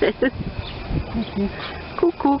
Coucou. Coucou.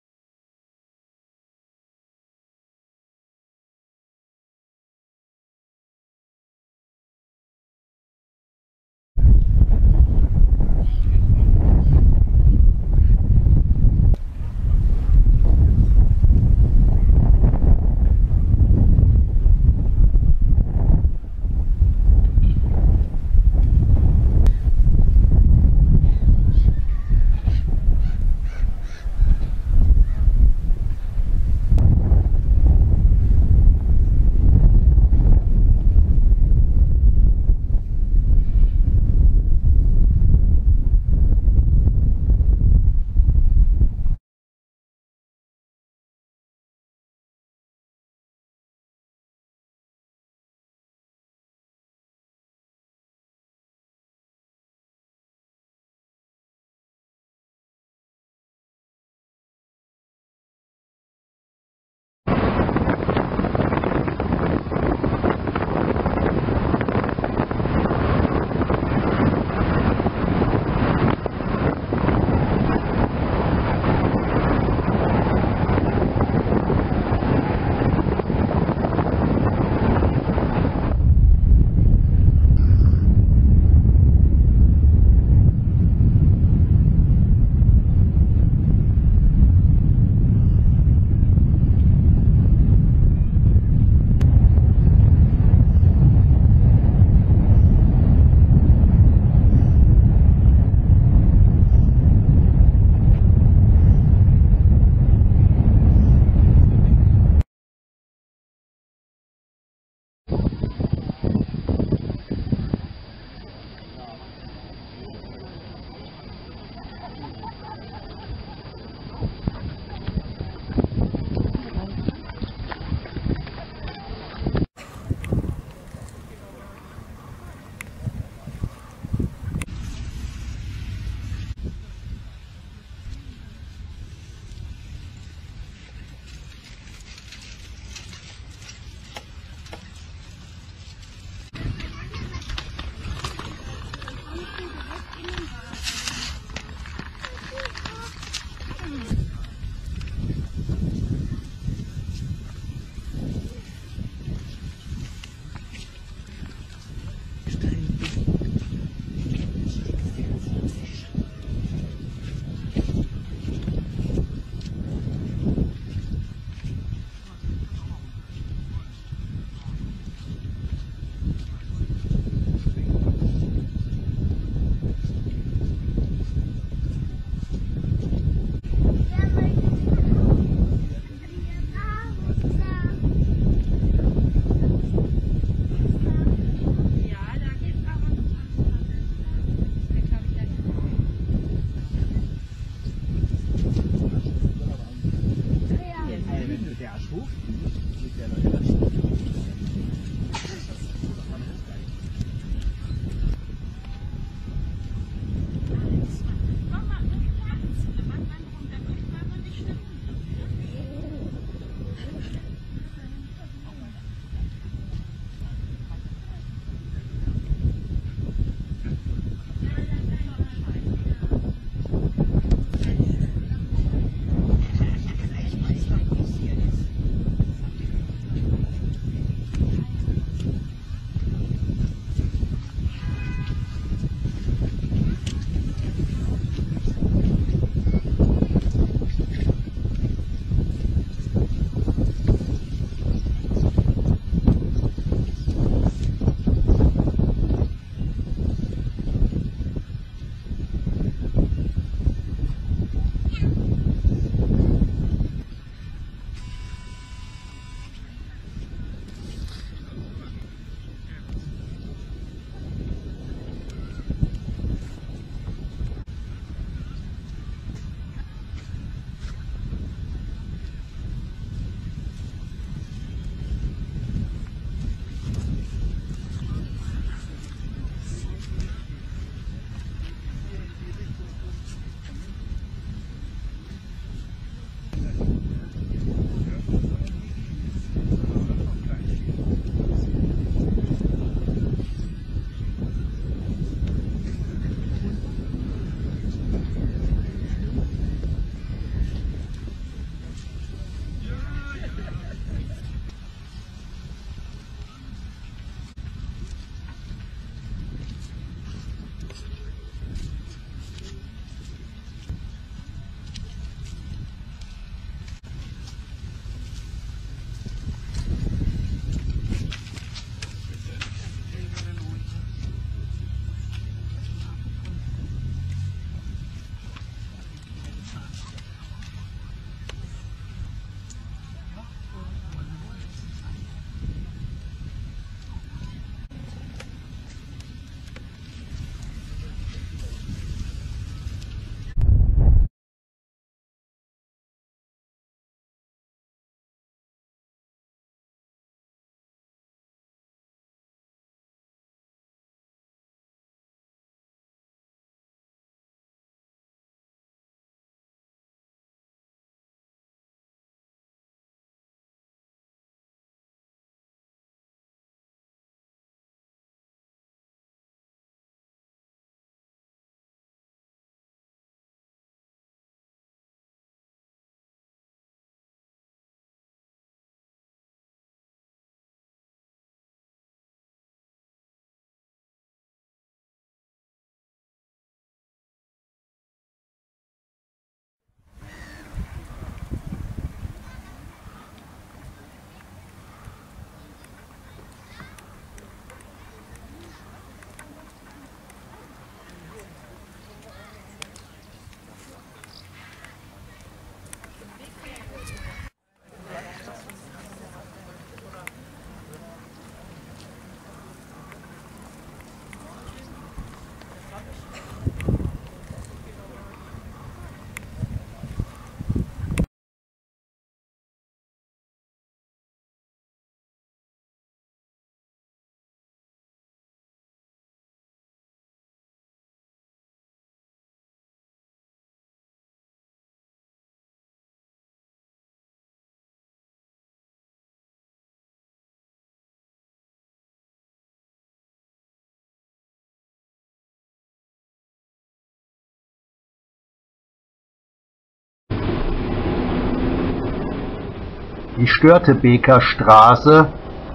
Die Störtebeker Straße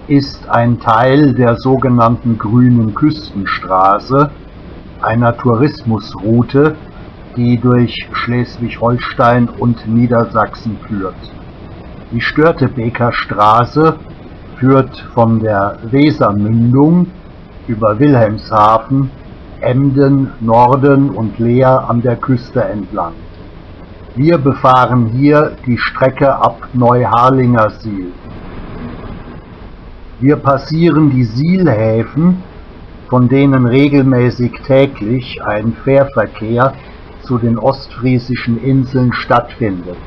ist ein Teil der sogenannten Grünen Küstenstraße, einer Tourismusroute, die durch Schleswig-Holstein und Niedersachsen führt. Die Störtebeker Straße führt von der Wesermündung über Wilhelmshaven, Emden, Norden und Leer an der Küste entlang. Wir befahren hier die Strecke ab Neuharlingersiel. Wir passieren die Sielhäfen, von denen regelmäßig täglich ein Fährverkehr zu den ostfriesischen Inseln stattfindet